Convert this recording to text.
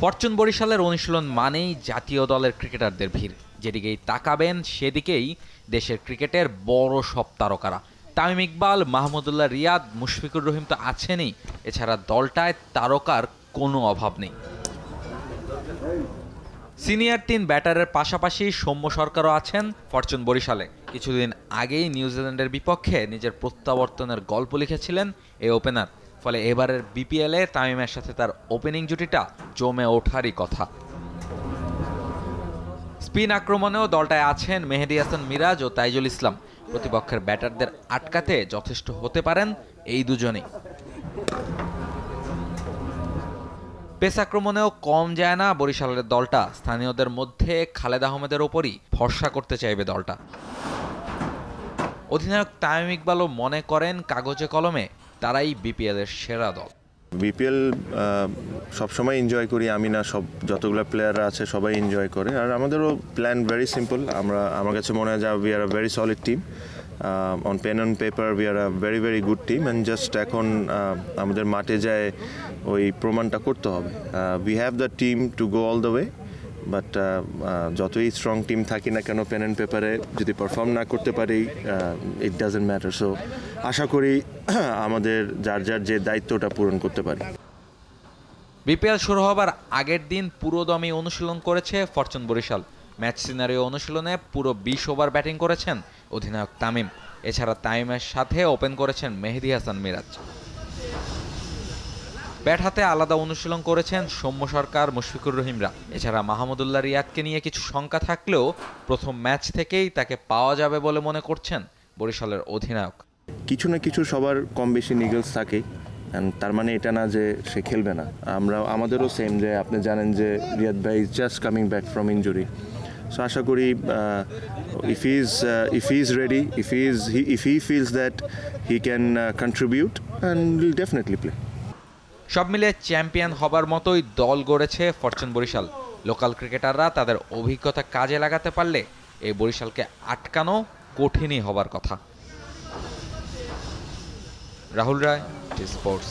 Fortune বরিশালের অনুশীলন মানেই জাতীয় দলের ক্রিকেটারদের ভিড়। যেদিকেই তাকাবেন, সেদিকেই দেশের ক্রিকেটের বড় সব তারকারা। তামিম ইকবাল, মাহমুদুল্লাহ রিয়াদ, মুশফিকুর রহিম তো আছেনই। এছাড়া দলটায় তারকার কোনো অভাব নেই। সিনিয়র তিন ব্যাটারের পাশাপাশি সৌম্য সরকারও আছেন ফরচুন বরিশালে। কিছুদিন আগেই নিউজিল্যান্ডের বিপক্ষে নিজের প্রত্যাবর্তনের গল্প লিখেছিলেন এই ওপেনার। ফলে এবারের বিপিএলে তামিমের সাথে তার ওপেনিং জুটিটা জমে ওঠারই কথা। স্পিন আক্রমণেও দলটায় আছেন মেহেদি হাসান মিরাজ ও তাইজুল ইসলাম। প্রতিপক্ষের ব্যাটারদের আটকাতে যথেষ্ট হতে পারেন এই দুজনেই। পেস আক্রমণেও কম যায় না বরিশালের দলটা। স্থানীয়দের মধ্যে খালেদ আহমেদের ওপরই ভরসা করতে চাইবে দলটা। অধিনায়ক তামিম ইকবালও মনে করেন কাগজে কলমে তারাই বিপিএল এর সেরা দল। বিপিএল সবসময় এনজয় করি আমি না, সব যতগুলো প্লেয়াররা আছে সবাই এনজয় করে। আর আমাদেরও প্ল্যান ভেরি সিম্পল আমরা, আমার কাছে মনে হয় যে we are a very solid team on pen on paper we are a very very good team and just এখন আমাদের মাঠে যায় ওই প্রমাণটা করতে হবে। We have the team to go all the way but যতই স্ট্রং টিম থাকি না কেন পেন অ্যান্ড পেপারে যদি পারফর্ম না করতে পারি ইট ডাজেন্ট ম্যাটার সো আশা করি আমাদের যার যার যে দায়িত্বটা পূরণ করতে পারি। বিপিএল শুরু হবার আগের দিন পুরোদমে অনুশীলন করেছে ফরচুন বরিশাল। ম্যাচ সিনারিও অনুশীলনে পুরো বিশ ওভার ব্যাটিং করেছেন অধিনায়ক তামিম। এছাড়া তামিমের সাথে ওপেন করেছেন মেহেদি হাসান মিরাজ। ব্যাট হাতে আলাদা অনুশীলন করেছেন সৌম্য সরকার, মুশফিকুর রহিমরা। এছাড়া মাহমুদুল্লাহ রিয়াদকে নিয়ে কিছু শঙ্কা থাকলেও প্রথম ম্যাচ থেকেই তাকে পাওয়া যাবে বলে মনে করছেন বরিশালের অধিনায়ক। কিছু না কিছু সবার কম বেশি নিগলস থাকে, And তার মানে এটা না যে সে খেলবে না। আমরা, আমাদেরও সেম যে আপনি জানেন যে রিয়াদ ভাই is just coming back from injury so আশা করি if is if is ready if is if he feels that he can contribute and will definitely play সব মিলে চ্যাম্পিয়ন হবার মতোই দল গড়েছে ফরচুন বরিশাল। লোকাল ক্রিকেটাররা তাদের অভিজ্ঞতা কাজে লাগাতে পারলে এই বরিশালকে আটকানো কঠিনই হবার কথা। Rahul Roy sports.